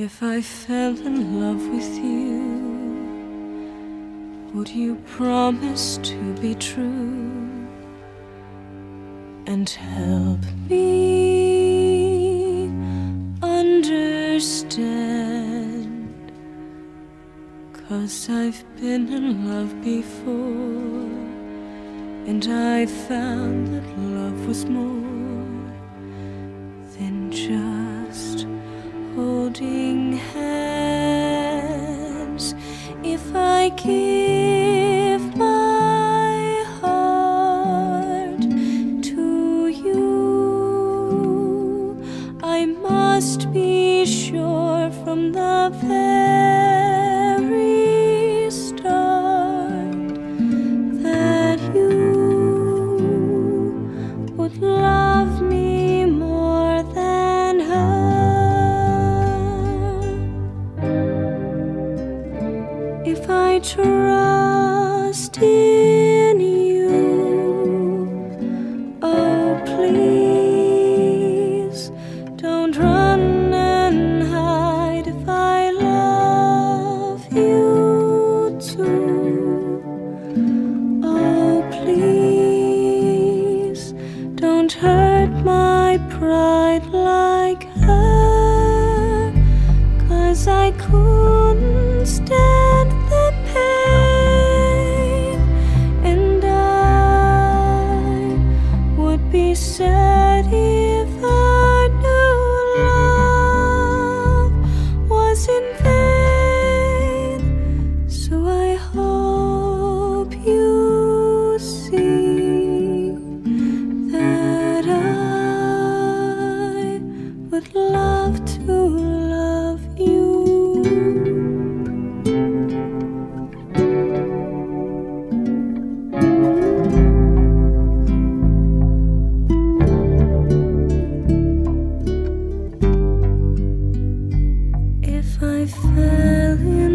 If I fell in love with you, would you promise to be true and help me understand? Cause I've been in love before, and I found that love was more holding hands. If I give my heart to you, I must be sure from the very start that you would love me I trust in you, oh please don't run and hide if I love you too. Oh, please don't hurt my pride like her. Cause I couldn't stand ready. if I fell in